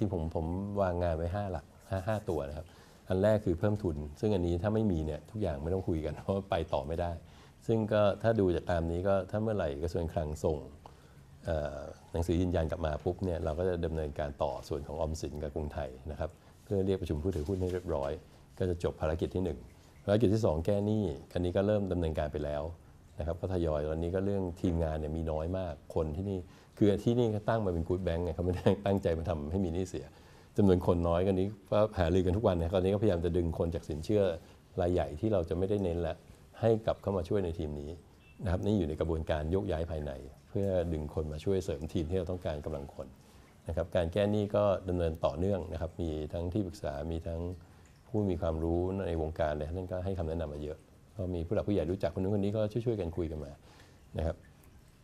ริงๆผมผมวางงานไว้5หลัก5 5ตัวนะครับ อันแรกคือเพิ่มทุน ซึ่งอันนี้ถ้าไม่มีเนี่ยทุกอย่างไม่ต้องคุยกันเพราะไปต่อไม่ได้ ซึ่งก็ถ้าดูจากตามนี้ก็ถ้าเมื่อไหร่กระทรวงคลังส่งหนังสือยืนยันกลับมาปุ๊บเนี่ยเราก็จะดำเนินการต่อส่วนของออมสินกับกรุงไทยนะครับเพื่อเรียกประชุมผู้ถือหุ้นให้เรียบร้อย ก็จะจบภารกิจที่หนึ่งภารกิจที่สองแก้หนี้อันนี้ก็เริ่มดำเนินการไปแล้ว นะครับก็ทยอยตอนนี้ก็เรื่องทีมงานเนี่ยมีน้อยมากคนที่นี่คือที่นี่ก็ตั้งมาเป็นกู๊ดแบงก์ไงเขาไม่ได้ตั้งใจมาทำให้มีนี้เสียจำนวนคนน้อยกันนี้ก็หารือกันทุกวันนะตอนนี้ก็พยายามจะดึงคนจากสินเชื่อรายใหญ่ที่เราจะไม่ได้เน้นละให้กลับเข้ามาช่วยในทีมนี้นะครับนี่อยู่ในกระบวนการยกย้ายภายใน เพื่อดึงคนมาช่วยเสริมทีมที่เราต้องการกำลังคนนะครับการแก้หนี้ก็ดำเนินต่อเนื่องนะครับมีทั้งที่ปรึกษามีทั้งผู้มีความรู้ในวงการเลยท่านก็ให้คำแนะนำมาเยอะ ก็มีผู้หลักผู้ใหญ่รู้จักคนนู้นคนนี้ก็ช่วยๆกันคุยกันมานะครับ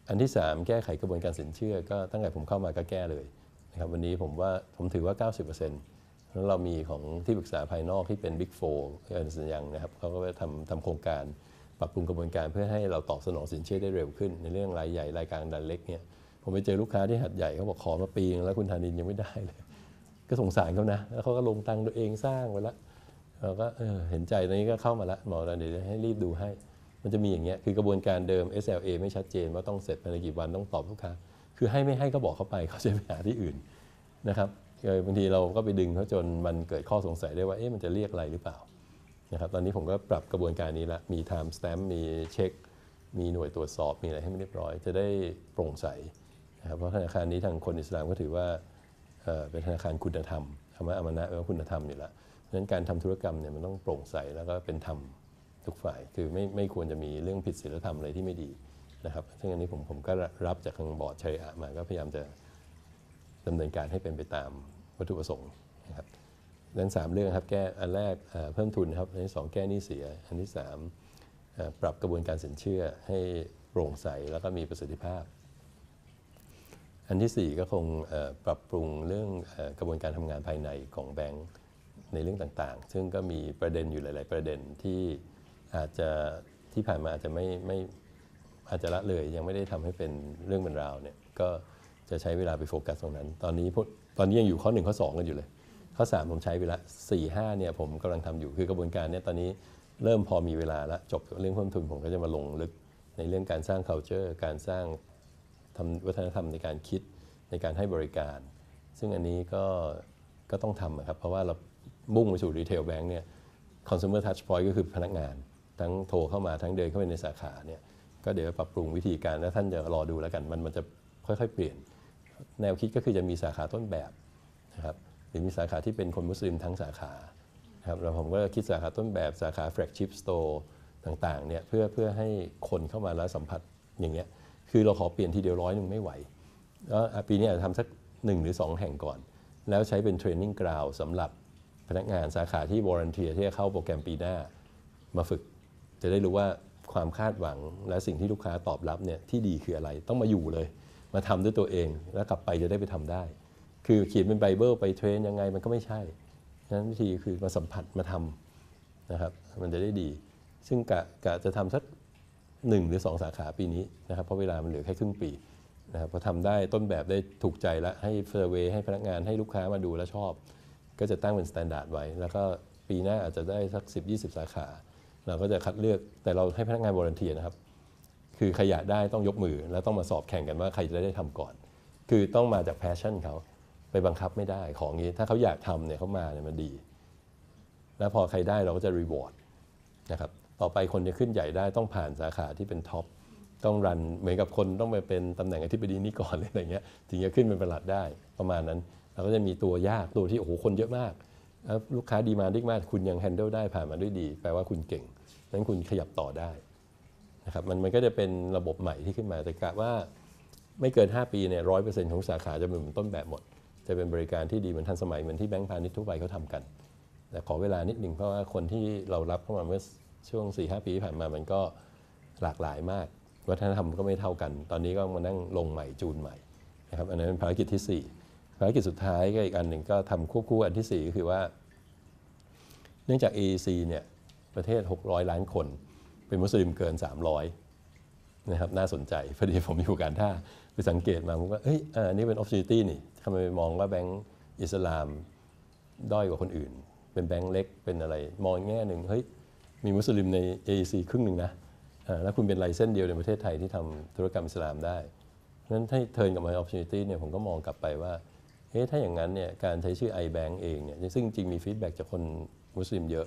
อันที่ 3 แก้ไขกระบวนการสินเชื่อ ก็ตั้งแต่ผมเข้ามาก็แก้เลยนะครับวันนี้ผมว่าผมถือว่า 90%แล้วเรามีของที่ปรึกษาภายนอกที่เป็น Big 4เออสัญญานะครับเขาก็ไปทำทำโครงการปรับปรุงกระบวนการเพื่อให้เราตอบสนองสินเชื่อได้เร็วขึ้น ในเรื่องรายใหญ่รายกลางรายเล็กเนี่ยผมไปเจอลูกค้าที่หัดใหญ่เขาบอกขอมาปีนึงแล้วคุณธานินยังไม่ได้เลย ก็สงสารเขานะ แล้วเขาก็ลงตังค์ตัวเองสร้างไว้แล้ว เราก็เออเห็นใจตอนนี้ก็เข้ามาละหมอเราเดี๋ยวให้รีบดูให้ มันจะมีอย่างเงี้ยคือกระบวนการเดิม SLA ไม่ชัดเจนว่าต้องเสร็จภายในกี่วันต้องตอบลูกค้าคือให้ไม่ให้ก็บอกเขาไปเขาจะไปหาที่อื่นนะครับเออบางทีเราก็ไปดึงเขาจนมันเกิดข้อสงสัยได้ว่าเอ๊ะมันจะเรียกอะไรหรือเปล่านะครับตอนนี้ผมก็ปรับกระบวนการนี้ละมี time stamp มีเช็ค มีหน่วยตรวจสอบมีอะไรให้มันเรียบร้อย จะได้โปร่งใสนะครับเพราะธนาคารนี้ทางคนอิสลามก็ถือว่าเเป็นธนาคารคุณธรรมคำว่าอามานะแปลว่าคุณธรรมอยู่แล้วเพราะ ฉะนั้นการทำธุรกรรมเนี่ยมันต้องโปร่งใสแล้วก็เป็นธรรมทุกฝ่าย คือไม่ไม่ควรจะมีเรื่องผิดศีลธรรมอะไรที่ไม่ดีนะครับ ซึ่งอันนี้ผมผมก็รับจากทางบอร์ดชัยอะมา ก็พยายามจะดำเนินการให้เป็นไปตามวัตถุประสงค์นะครับนั้นสามเรื่องครับแก้อันแรกเพิ่มทุนครับ อันที่สองแก้หนี้เสีย อันที่สามปรับกระบวนการสินเชื่อให้โปร่งใสแล้วก็มีประสิทธิภาพ อันที่ 4 ก็คงปรับปรุงเรื่องกระบวนการทำงานภายในของแบงก์ ในเรื่องต่างๆ ซึ่งก็มีประเด็นอยู่หลาย ๆ ประเด็นที่อาจจะที่ผ่านมาอาจจะไม่ไม่อาจจะละเลยยังไม่ได้ทำให้เป็นเรื่องเป็นราวเนี่ยก็จะใช้เวลาไปโฟกัสตรงนั้น ตอนนี้ตอนนี้ยังอยู่ข้อ 1 ข้อ 2 กันอยู่เลย ข้อ 3 ผมใช้ไปละ4 5เนี่ยผมกำลังทำอยู่คือกระบวนการเนี่ยตอนนี้เริ่มพอมีเวลาละจบเรื่องเพิ่มทุนผมก็จะมาลงลึกในเรื่องการสร้าง culture การสร้างทำวัฒนธรรมในการคิดในการให้บริการ ซึ่งอันนี้ก็ก็ต้องทำครับเพราะว่าเรา มุ่งไปสู่รีเทลแบงค์เนี่ย consumer touch point ก็คือพนักงาน ทั้งโทรเข้ามาทั้งเดินเข้าไปในสาขาเนี่ยก็เดี๋ยวปรับปรุงวิธีการแล้วท่านจะรอดูแล้วกันมันมันจะค่อยๆ เปลี่ยน แนวคิดก็คือจะมีสาขาต้นแบบนะครับหรือมีสาขาที่เป็นคนมุสลิมทั้งสาขาครับแล้วผมก็คิดสาขาต้นแบบสาขา flagship store ต่างๆเนี่ยเพื่อเพื่อให้คนเข้ามาแล้วสัมผัสอย่างเงี้ยคือเราขอเปลี่ยนทีเดียวร้อยหนึ่งไม่ไหวแล้วปีนี้อาจจะทำสักหนึ่งหรือสองแห่งก่อน แล้วใช้เป็น training ground สำหรับ พนักงานสาขาที่วอร์ n นเทียที่จะเข้าโปรแกรมปีหน้ามาฝึก จะได้รู้ว่าความคาดหวังและสิ่งที่ลูกค้าตอบรับเนี่ยที่ดีคืออะไรต้องมาอยู่เลย มาทำด้วยตัวเองแล้วกลับไปจะได้ไปทำได้ คือเขียนเป็นไบเบิลไป train ยังไงมันก็ไม่ใช่ฉะนั้นวิธีคือมาสัมผัสมาทำนะครับมันจะได้ดี ซึ่งกะกะจะทำสักหนึ่งหรือสองสาขาปีนี้นะครับเพราะเวลามันเหลือแค่ครึ่งปีนะครับพอทำได้ต้นแบบได้ถูกใจแล้วให้เซอร์เวยให้พนักงานให้ลูกค้ามาดูแล้วชอบ ก็จะตั้งเป็นมาตรฐานไว้ แล้วก็ปีหน้าอาจจะได้สัก 10 20 สาขา เราก็จะคัดเลือกแต่เราให้พนักงานบริเทียนะครับ คือใครอยากได้ต้องยกมือ แล้วต้องมาสอบแข่งกันว่าใครจะได้ทำก่อน คือต้องมาจากแพชชั่นเขาไปบังคับไม่ได้ของนี้ ถ้าเขาอยากทำเนี่ยเขามาเนี่ยมันดี แล้วพอใครได้เราก็จะ reward นะครับต่อไปคนจะขึ้นใหญ่ได้ต้องผ่านสาขาที่เป็น top ต้อง run เหมือนกับคนต้องไปเป็นตำแหน่งอธิบดีนี้ก่อนเลยอะไรเงี้ยถึงจะขึ้นเป็นประหลัดได้ประมาณนั้น เราก็จะมีตัวยากตัวที่โอ้โหคนเยอะมาก ลูกค้า demanding มาก คุณยัง handle ได้ผ่านมาด้วยดี แปลว่าคุณเก่งนั้นคุณขยับต่อได้นะครับมันมันก็จะเป็นระบบใหม่ที่ขึ้นมาแต่กะว่าไม่เกิน 5 ปีเนี่ยร้อยเปอร์เซ็นต์ของสาขาจะเป็นเหมือนต้นแบบหมด จะเป็นบริการที่ดีเหมือนทันสมัยเหมือนที่แบงก์พาณิชย์ทั่วไปเขาทำกัน แต่ขอเวลานิดหนึ่งเพราะว่าคนที่เรารับเข้ามาเมื่อช่วง 4 5 ปีที่ผ่านมามันก็หลากหลายมาก วัฒนธรรมก็ไม่เท่ากัน ตอนนี้ก็มานั่งลงใหม่จูนใหม่นะครับอันนั้นเป็นภารกิจที่ 4 ภารกิจสุดท้ายก็อีกอันหนึ่งก็ทำควบคู่อันที่ 4 ก็คือว่า เนื่องจาก AEC เนี่ยประเทศ 600 ล้านคน เป็นมุสลิมเกิน 300 นะครับ น่าสนใจ พอดีผมอยู่การท่าไปสังเกตมาผมว่าเอ้ยอันนี้เป็น opportunity นี่ทำไมมองว่าแบงก์อิสลามด้อยกว่าคนอื่น เป็นแบงก์เล็กเป็นอะไร มองแง่หนึ่งเฮ้ยมีมุสลิมใน AEC ครึ่งหนึ่งนะแล้วคุณเป็น license เดียวในประเทศไทยที่ทำธุรกรรมอิสลามได้เพราะฉะนั้นถ้า turn กลับมา opportunity เนี่ยผมก็มองกลับไปว่า เฮ้ถ้าอย่างนั้นเนี่ยการใช้ชื่อ iBank เองเนี่ยซึ่งจริงมี feedback จากคนมุสลิมเยอะ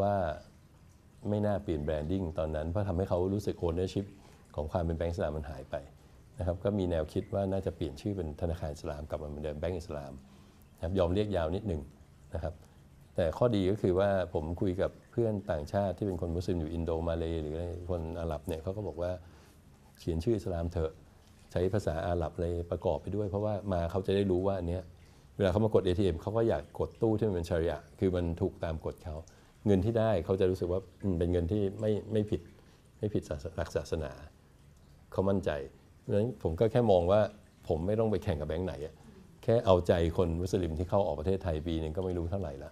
ว่าไม่น่าเปลี่ยน branding ตอนนั้นเพราะทำให้เขารู้สึก ownership ของความเป็นแบงก์อิสลามมันหายไปนะครับก็มีแนวคิดว่าน่าจะเปลี่ยนชื่อเป็นธนาคารอิสลามกลับมาเหมือนแบงก์อิสลามนะครับยอมเรียกยาวนิดหนึ่งนะครับแต่ข้อดีก็คือว่าผมคุยกับเพื่อนต่างชาติที่เป็นคนมุสลิมอยู่อินโดมาเลยหรือคนอาหรับเนี่ยเขาก็บอกว่าเขียนชื่ออิสลามเถอะ ใช้ภาษาอาหรับอะไรประกอบไปด้วย เพราะว่ามาเขาจะได้รู้ว่าอันเนี้ยเวลาเขามากด ATM เขาก็อยากกดตู้ที่มันเป็นชริอะคือมันถูกตามกฎเขาเงินที่ได้เขาจะรู้สึกว่าเป็นเงินที่ไม่ไม่ผิดไม่ผิดหลักศาสนาเขามั่นใจเพราะฉะนั้นผมก็แค่มองว่าผมไม่ต้องไปแข่งกับแบงค์ไหนแค่เอาใจคนมุสลิมที่เข้าออกประเทศไทยปีหนึ่งก็ไม่รู้เท่าไหร่ละ